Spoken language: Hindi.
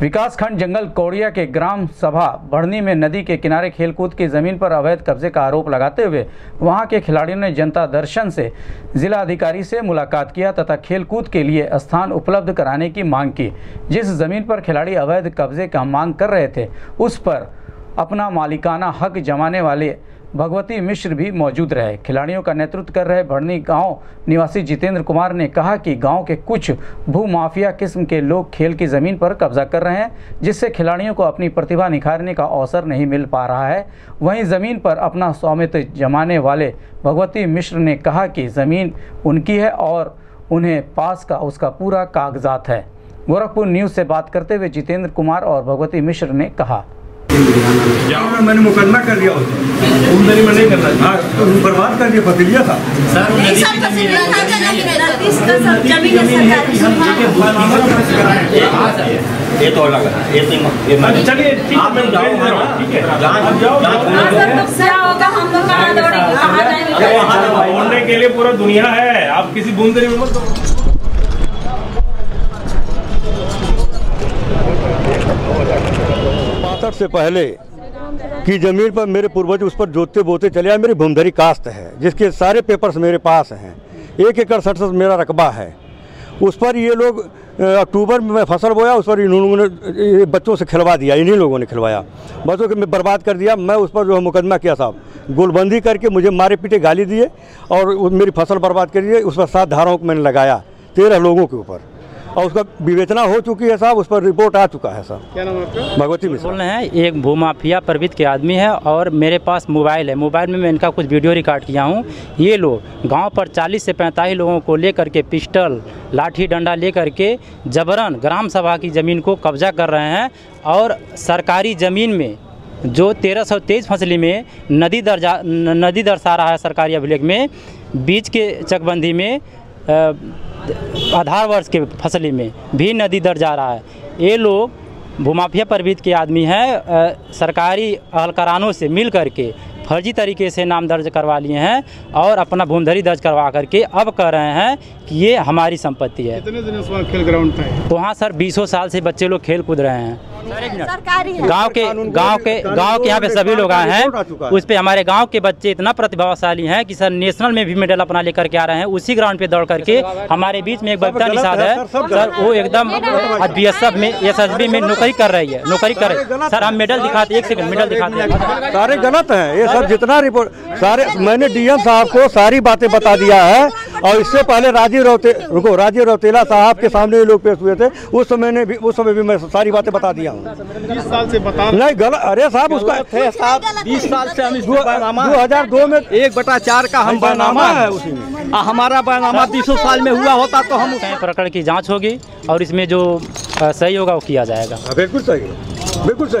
विकासखंड जंगल कोड़िया के ग्राम सभा बढ़नी में नदी के किनारे खेलकूद की ज़मीन पर अवैध कब्जे का आरोप लगाते हुए वहाँ के खिलाड़ियों ने जनता दर्शन से जिला अधिकारी से मुलाकात किया तथा खेलकूद के लिए स्थान उपलब्ध कराने की मांग की। जिस ज़मीन पर खिलाड़ी अवैध कब्जे का मांग कर रहे थे, उस पर अपना मालिकाना हक जमाने वाले भगवती मिश्र भी मौजूद रहे। खिलाड़ियों का नेतृत्व कर रहे भड़नी गाँव निवासी जितेंद्र कुमार ने कहा कि गाँव के कुछ भूमाफिया किस्म के लोग खेल की ज़मीन पर कब्जा कर रहे हैं, जिससे खिलाड़ियों को अपनी प्रतिभा निखारने का अवसर नहीं मिल पा रहा है। वहीं ज़मीन पर अपना स्वामित्व जमाने वाले भगवती मिश्र ने कहा कि ज़मीन उनकी है और उन्हें पास का उसका पूरा कागजात है। गोरखपुर न्यूज़ से बात करते हुए जितेंद्र कुमार और भगवती मिश्र ने कहा। मैंने मुकदमा कर दिया उसे उम्दनी में नहीं करना हाँ तो बर्बाद कर दिया पतिलिया था। सरकारी ये तो अलग है। ये तो ये चलिए आप लोग जाओ ठीक है। जाओ हाँ तो होगा हम लोग कहाँ दौड़ेंगे कहाँ जाएँगे? बोलने के लिए पूरा दुनिया है। आप किसी बूंदरी में मत दो। से पहले की ज़मीन पर मेरे पूर्वज उस पर जोतते बोते चले आए, मेरी भूमधरी कास्त है, जिसके सारे पेपर्स मेरे पास हैं। एक एकड़ सड़सठ मेरा रकबा है। उस पर ये लोग अक्टूबर में फ़सल बोया, उस पर इन लोगों ने बच्चों से खिलवा दिया, इन्हीं लोगों ने खिलवाया। बच्चों के मैं बर्बाद कर दिया, मैं उस पर जो है मुकदमा किया साहब। गोलबंदी करके मुझे मारे पीटे गाली दिए और मेरी फ़सल बर्बाद कर दिए, उस पर सात धाराओं को मैंने लगाया, तेरह लोगों के ऊपर। और उसका विवेचना हो चुकी है साहब उस पर रिपोर्ट आ चुका है साहब। क्या नाम आपका? भगवती मिश्रा। बोल रहे हैं एक भूमाफिया प्रवृत्त के आदमी है और मेरे पास मोबाइल है। मोबाइल में मैं इनका कुछ वीडियो रिकॉर्ड किया हूँ। ये लोग गाँव पर 40 से 45 लोगों को लेकर के पिस्टल लाठी डंडा लेकर के जबरन ग्राम सभा की ज़मीन को कब्जा कर रहे हैं और सरकारी ज़मीन में जो तेरह सौ तेईस फसली में नदी दर्जा नदी दर्शा रहा है सरकारी अभिलेख में बीच के चकबंदी में आधार वर्ष के फसली में भी नदी दर जा रहा है। ये लोग भूमाफिया प्रवृत्ति के आदमी हैं सरकारी अहलकारानों से मिल करके फर्जी तरीके से नाम दर्ज करवा लिए हैं और अपना भूमधरी दर्ज करवा करके अब कह रहे हैं कि ये हमारी संपत्ति है। कितने दिन से खेल ग्राउंड था तो वहाँ सर बीसों साल से बच्चे लोग खेल कूद रहे हैं। सरकारी गाँव के गाँव के गाँव के यहाँ पे सभी लोग आए हैं। उस पे हमारे गाँव के बच्चे इतना प्रतिभाशाली हैं कि सर नेशनल में भी मेडल अपना लेकर के आ रहे हैं उसी ग्राउंड पे दौड़ करके हमारे बीच में एक बबीता निषाद है, है। सर, वो एकदम बी में एस एस बी में नौकरी कर रही है नौकरी कर रही है। सर हम मेडल दिखाते एक सेकंड मेडल दिखाते। हैं। सारे गलत है। ये सब जितना रिपोर्ट सारे मैंने डीएम साहब को सारी बातें बता दिया है। और इससे पहले राजीव रौते रुको राजीव रौतेला साहब के सामने लोग पेश हुए थे। उस समय ने भी उस समय भी मैं सारी बातें बता दिया हूँ। साल से बता नहीं गलत अरे साहब उसका बीस साल से हम दो हज़ार दो में एक बटा चार का हम बैनामा है उसी में। आ, हमारा बैनामा बीसों साल में हुआ होता तो हम प्रकरण की जाँच होगी और इसमें जो सही होगा वो किया जाएगा। हाँ, बिल्कुल सही बिल्कुल सही।